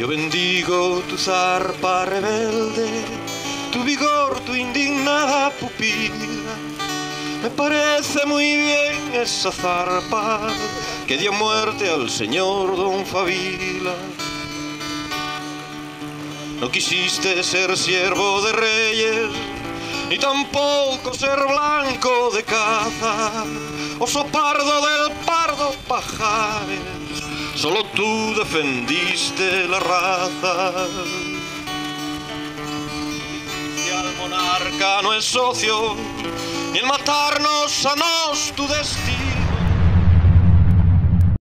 Yo bendigo tu zarpa rebelde, tu vigor, tu indignada pupila. Me parece muy bien esa zarpa que dio muerte al señor Don Favila. No quisiste ser siervo de reyes, ni tampoco ser blanco de caza, oso pardo del pajares, solo tú defendiste la raza. Y al monarca no es socio, ni en matarnos a nos tu destino.